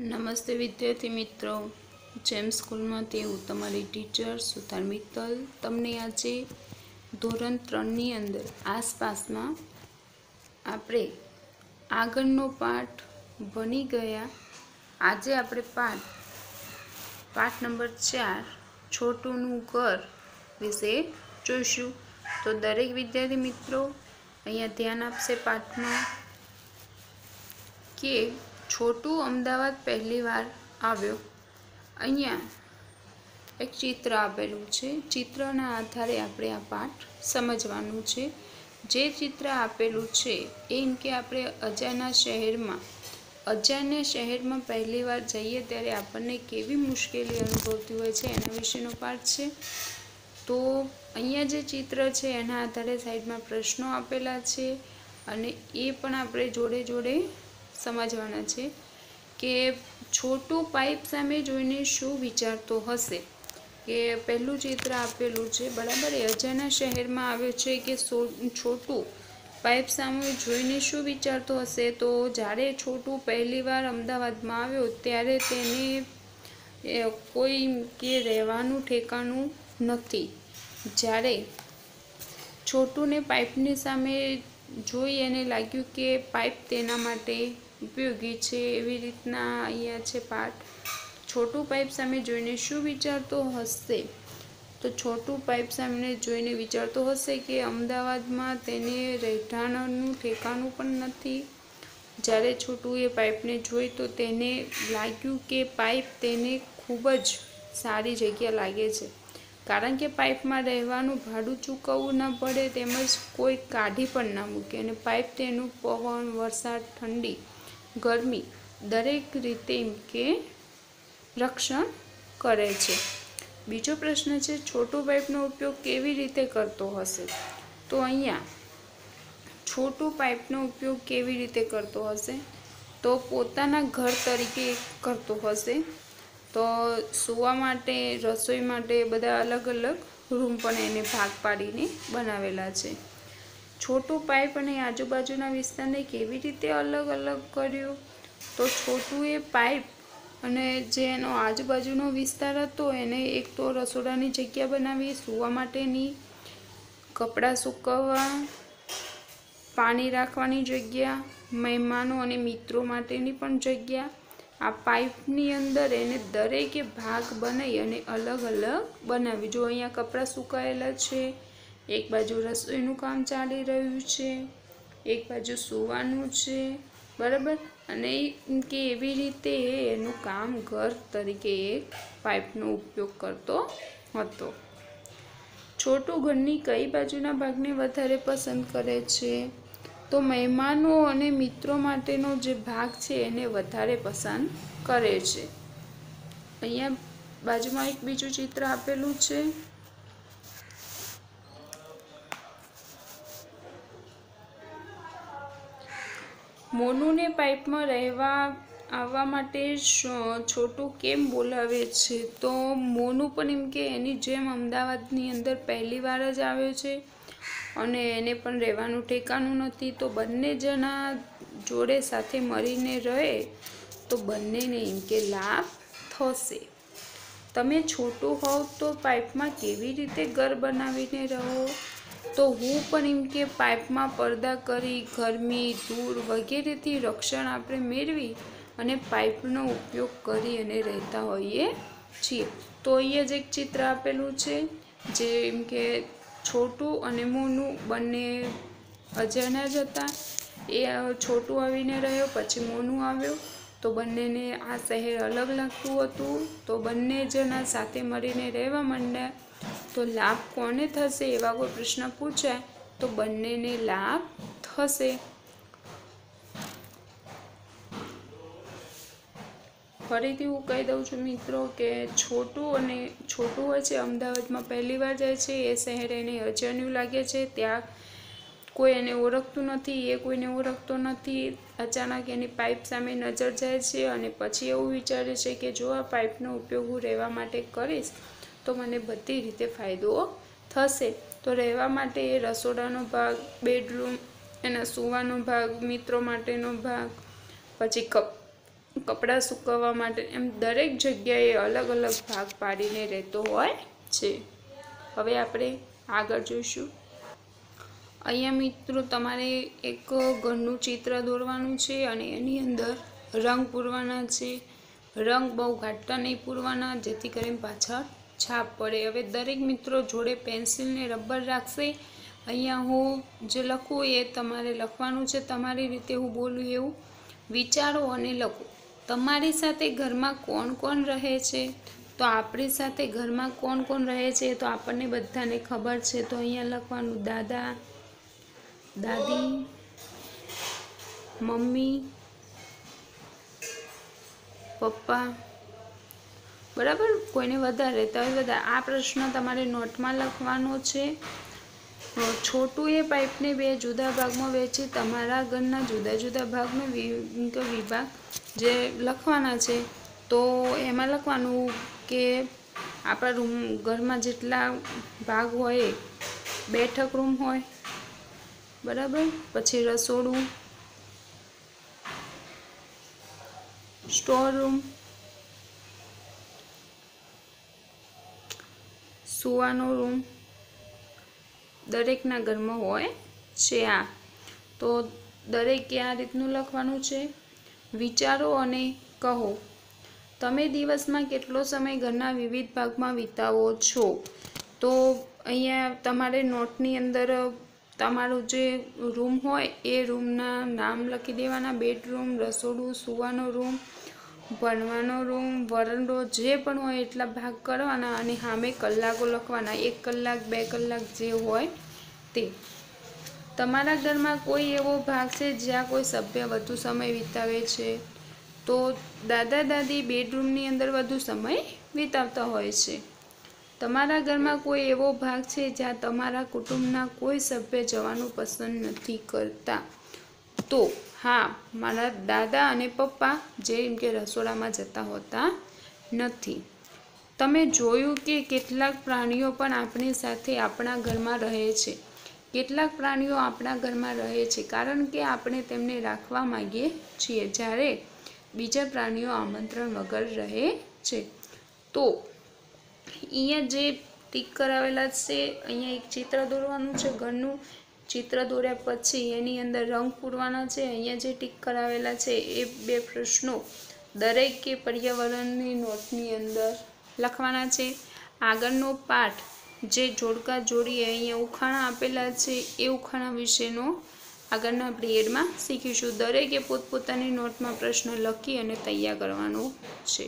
નમસ્તે વિદ્યાર્થી મિત્રો. જેમ સ્કૂલમાંથી હું તમારી ટીચર સુથાર મિત્તલ તમને આજે ધોરણ ત્રણની અંદર આસપાસમાં આપણે આગળનો પાઠ ભણી ગયા. આજે આપણે પાઠ પાઠ નંબર ચાર, છોટુનું ઘર વિશે જોઈશું. તો દરેક વિદ્યાર્થી મિત્રો, અહીંયા ધ્યાન આપશે પાઠમાં કે છોટું અમદાવાદ પહેલીવાર આવ્યો. અહીંયા એક ચિત્ર આપેલું છે. ચિત્રના આધારે આપણે આ પાઠ સમજવાનું છે. જે ચિત્ર આપેલું છે એમ કે આપણે અજાના શહેરમાં અજાણ્યા શહેરમાં પહેલીવાર જઈએ ત્યારે આપણને કેવી મુશ્કેલી અનુભવતી હોય છે એના વિશેનો પાઠ છે. તો અહીંયા જે ચિત્ર છે એના આધારે સાઈડમાં પ્રશ્નો આપેલા છે અને એ પણ આપણે જોડે જોડે સમજવાના છે કે છોટું પાઇપ સામે જોઈને શું વિચારતો હશે? કે પહેલું ચિત્ર આપેલું છે, બરાબર? એ અજાના શહેરમાં આવ્યો છે કે છોટું પાઇપ સામે જોઈને શું વિચારતો હશે? તો જ્યારે છોટું પહેલીવાર અમદાવાદમાં આવ્યો, ત્યારે તેને કોઈ કે રહેવાનું ઠેકાણું નથી. જ્યારે છોટુને પાઇપની સામે જોઈ એને લાગ્યું કે પાઇપ તેના માટે ઉપયોગી છે એવી રીતના અહીંયા છે પાઠ. છોટું પાઇપ સામે જોઈને શું વિચારતો હશે? તો છોટું પાઇપ સામે જોઈને વિચારતો હશે કે અમદાવાદમાં તેને રહેઠાણનું ઠેકાણું પણ નથી. જ્યારે છોટું એ પાઇપને જોઈ તો તેને લાગ્યું કે પાઇપ તેને ખૂબ જ સારી જગ્યા લાગે છે. કારણ કે પાઇપમાં રહેવાનું ભાડું ચૂકવવું ન પડે, તેમજ કોઈ કાઢી પણ ના મૂકે અને પાઇપ તેનું પવન, વરસાદ, ઠંડી ગરમી દરેક રીતે એમ કે રક્ષણ કરે છે. બીજો પ્રશ્ન છે, છોટું પાઇપનો ઉપયોગ કેવી રીતે કરતો હશે? તો અહીંયા છોટું પાઇપનો ઉપયોગ કેવી રીતે કરતો હશે? તો પોતાના ઘર તરીકે કરતો હશે. તો સૂવા માટે, રસોઈ માટે બધા અલગ અલગ રૂમ પણ એને ભાગ પાડીને બનાવેલા છે. છોટું પાઇપ અને આજુબાજુના વિસ્તારને કેવી રીતે અલગ અલગ કર્યું? તો છોટું એ પાઇપ અને જે એનો આજુબાજુનો વિસ્તાર હતો, એને એક તો રસોડાની જગ્યા બનાવી, સૂવા માટેની, કપડાં સૂકવવા, પાણી રાખવાની જગ્યા, મહેમાનો અને મિત્રો માટેની પણ જગ્યા. આ પાઇપની અંદર એને દરેકે ભાગ બનાવી અને અલગ અલગ બનાવી. જો અહીંયા કપડાં સુકાયેલા છે એક બાજુ રસોઈનું કામ ચાલી રહ્યું છે, એક બાજુ સૂવાનું છે, બરાબર? અને કે એવી રીતે એનું કામ ઘર તરીકે એક પાઇપનો ઉપયોગ કરતો હતો. છોટું ઘરની કઈ બાજુના ભાગને વધારે પસંદ કરે છે? તો મહેમાનો અને મિત્રો માટેનો જે ભાગ છે એને વધારે પસંદ કરે છે. અહીંયા બાજુમાં એક બીજું ચિત્ર આપેલું છે. મોનુને પાઇપમાં રહેવા આવવા માટે છોટું કેમ બોલાવે છે? તો મોનુ પણ એમ કે એની જેમ અમદાવાદની અંદર પહેલી વાર જ આવ્યો છે અને એને પણ રહેવાનું ઠેકાણું નથી. તો બંને જણા જોડે સાથે મળીને રહે તો બંનેને એમ કે લાભ થશે. તમે છોટું હોવ તો પાઇપમાં કેવી રીતે ઘર બનાવીને રહો? તો હું પણ એમ કે પાઇપમાં પડદા કરી, ગરમી, ધૂળ વગેરેથી રક્ષણ આપણે મેળવી અને પાઇપનો ઉપયોગ કરી અને રહેતા હોઈએ છીએ. તો અહીંયા જ એક ચિત્ર આપેલું છે, જે એમ કે છોટું અને મોનું બંને અજાણ્યા જ હતા. એ છોટું આવીને રહ્યો, પછી મોનું આવ્યો. તો બંનેને આ શહેર અલગ લાગતું હતું. તો બંને જણા સાથે મળીને રહેવા માંડ્યા. તો લાભ કોને થશે એવા કોઈ પ્રશ્ન પૂછાય તો બંનેને લાભ થશે. ફરીથી હું કહી દઉં છું મિત્રો કે છોટું અને છોટું હોય છે, અમદાવાદમાં પહેલી વાર જાય છે, એ શહેર એને અજાણ્યું લાગે છે, ત્યાં કોઈ એને ઓળખતું નથી, એ કોઈને ઓળખતો નથી, અચાનક એની પાઇપ સામે નજર જાય છે અને પછી એવું વિચારે છે કે જો આ પાઇપનો ઉપયોગ હું રહેવા માટે કરીશ તો મને બધી રીતે ફાયદો થશે. તો રહેવા માટે રસોડાનો ભાગ, બેડરૂમ એના સૂવાનો ભાગ, મિત્રો માટેનો ભાગ, પછી કપ, કપડાં સૂકવવા માટે એમ દરેક જગ્યાએ અલગ અલગ ભાગ પાડીને રહેતો હોય છે. હવે આપણે આગળ જોઈશું. અહીંયા મિત્રો તમારે એક ઘરનું ચિત્ર દોરવાનું છે અને એની અંદર રંગ પૂરવાના છે. રંગ બહુ ઘાટા નહીં પૂરવાના, જેથી કરીને પાછળ છાપ પડે. હવે દરેક મિત્રો જોડે પેન્સિલને રબર રાખશે. અહીંયા હું જે લખું એ તમારે લખવાનું છે. તમારી રીતે હું બોલું એવું. વિચારો અને લખો. તમારી સાથે ઘરમાં કોણ કોણ રહે છે? તો આપણી સાથે ઘરમાં કોણ કોણ રહે છે તો આપણને બધાને ખબર છે. તો અહીંયા લખવાનું દાદા, દાદી, મમ્મી, પપ્પા બરાબર? કોઈને વધારે. તો વધારે આ પ્રશ્ન તમારે નોટમાં લખવાનો છે. છોટું એ પાઇપને બે જુદા ભાગમાં વહેંચી, તમારા ઘરના જુદા જુદા ભાગનો વિભાગ જે લખવાના છે, તો એમાં લખવાનું કે આપણા રૂમ, ઘરમાં જેટલા ભાગ હોય, બેઠક રૂમ હોય, બરાબર? પછી રસોડું, સ્ટોર રૂમ સુવાનો રૂમ દરેકના ઘરમાં હોય છે આ. તો દરેકે આ રીતનું લખવાનું છે, વિચારો અને કહો, તમે દિવસમાં કેટલો સમય ઘરના વિવિધ ભાગમાં વિતાવો છો? તો અહીંયા તમારે નોટની અંદર, તમારું જે રૂમ હોય એ રૂમના નામ લખી દેવાના, બેડરૂમ, રસોડું, સુવાનો રૂમ ભણવાનો રૂમ વરંડો જે પણ હોય એટલા ભાગ કરવાના અને સામે કલાકો લખવાના, એક કલાક, બે કલાક જે હોય તે. તમારા ઘરમાં કોઈ એવો ભાગ છે જ્યાં કોઈ સભ્ય વધુ સમય વિતાવે છે? તો દાદા, દાદી બેડરૂમની અંદર વધુ સમય વિતાવતા હોય છે. તમારા ઘરમાં કોઈ એવો ભાગ છે જ્યાં તમારા કુટુંબના કોઈ સભ્ય જવાનું પસંદ નથી કરતા? તો હા, મારા દાદા અને પપ્પા જે એમ કે રસોડામાં જતા હોતા નથી. તમે જોયું કે કેટલાક પ્રાણીઓ પણ આપણી સાથે આપણા ઘરમાં રહે છે. કેટલાક પ્રાણીઓ આપણા ઘરમાં રહે છે, કારણ કે આપણે તેમને રાખવા માંગીએ છીએ. જ્યારે બીજા પ્રાણીઓ આમંત્રણ વગર રહે છે. તો અહીંયા જે ટીક કરાવેલા છે, અહીંયા એક ચિત્ર દોરવાનું છે, ઘરનું. ચિત્ર દોર્યા પછી એની અંદર રંગ પૂરવાના છે, અહીંયા જે ટીક કરાવેલા છે એ બે પ્રશ્નો દરેકે પર્યાવરણની નોટની અંદર લખવાના છે. આગળનો પાઠ, જે જોડકા જોડીએ અહીંયા ઉખાણા આપેલા છે એ ઉખાણા વિશેનો આગળના પ્રિયડમાં શીખીશું. દરેકે પોતપોતાની નોટમાં પ્રશ્ન લખી અને તૈયાર કરવાનો છે.